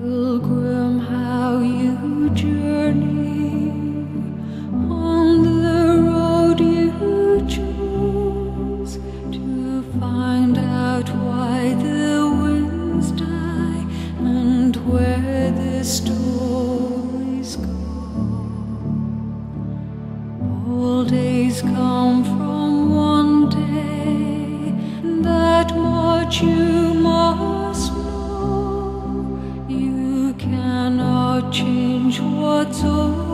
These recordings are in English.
Pilgrim, how you journey on the road you to find out why the winds die and where the stories go. All days come from one day, that much you. Change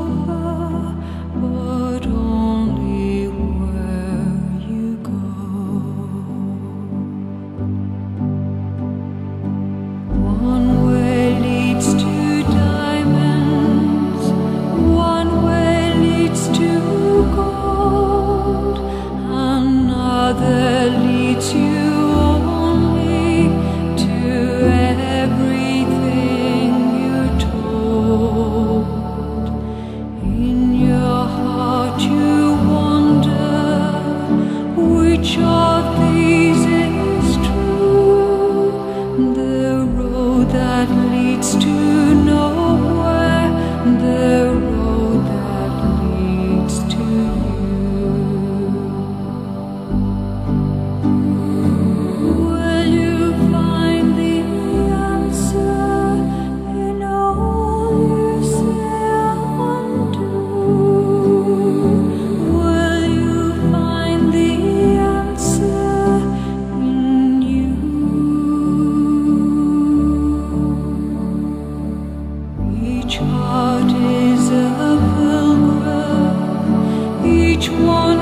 you. each one.